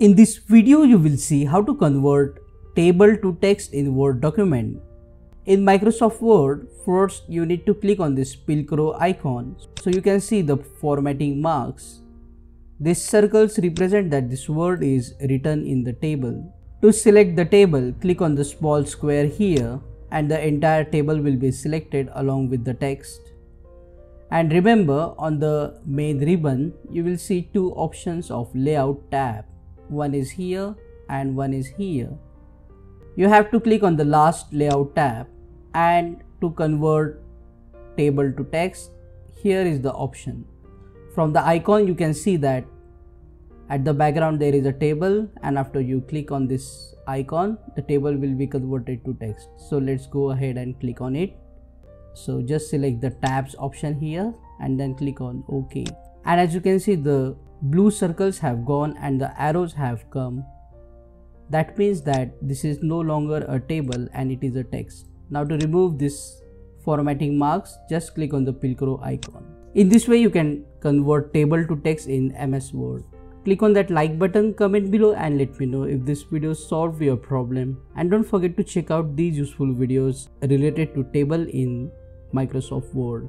In this video, you will see how to convert table to text in Word document. In Microsoft Word, first you need to click on this Pilcrow icon so you can see the formatting marks. These circles represent that this word is written in the table. To select the table, click on the small square here and the entire table will be selected along with the text. And remember on the main ribbon, you will see two options of layout tab. One is here and one is here. You have to click on the last layout tab and to convert table to text, here is the option. From the icon you can see that at the background there is a table and after you click on this icon the table will be converted to text. So let's go ahead and click on it. So just select the tabs option here and then click on OK. And as you can see the blue circles have gone and the arrows have come. That means that this is no longer a table and it is a text. Now to remove this formatting marks just click on the Pilcrow icon. In this way you can convert table to text in MS Word. Click on that like button, comment below and let me know if this video solved your problem. And don't forget to check out these useful videos related to table in Microsoft Word.